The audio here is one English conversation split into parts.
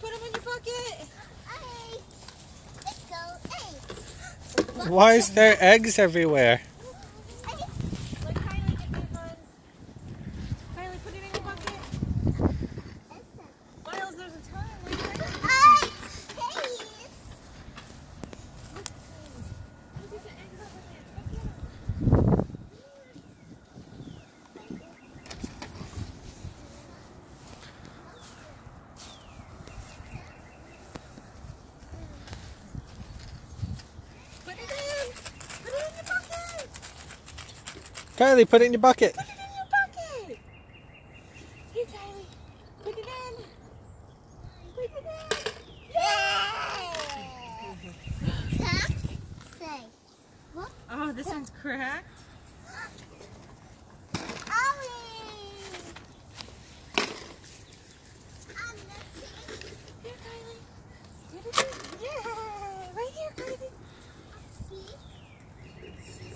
Put them in your bucket. Hey, let's go. Hey. Why is there eggs everywhere? Hey. Let Kylie get these ones. Kylie, put it in your bucket. Myles, there's a ton. Look at that. Hey. Hey. Look at the eggs over there. Look at 'em. Put it in. Put it in your bucket. Kylie, put it in your bucket. Put it in your bucket. Here, Kylie. Put it in. Put it in. Huh? Say. Oh, this one's cracked. Ollie. I'm Here, Kylie. Put it in. Yeah. Right here, Kylie.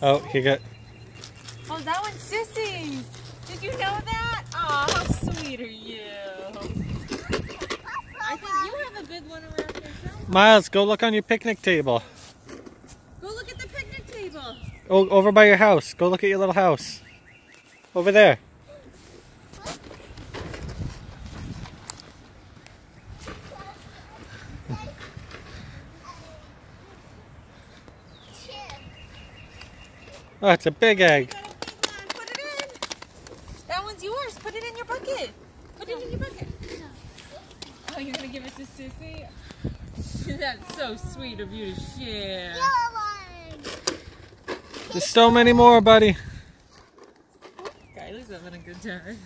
Oh, you got. Oh, that one's Sissy's. Did you know that? Oh, how sweet are you? I think you have a good one around here somewhere. Myles, go look on your picnic table. Go look at the picnic table. Oh, over by your house. Go look at your little house. Over there. Oh, it's a big egg. You got a big one. Put it in. That one's yours. Put it in your bucket. Put it in your bucket. Oh, you're gonna give it to Sissy? That's so sweet of you to share. There's so many more, buddy. Kylie's having a good time.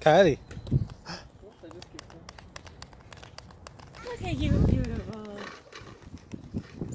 Kylie. Look at you, beautiful.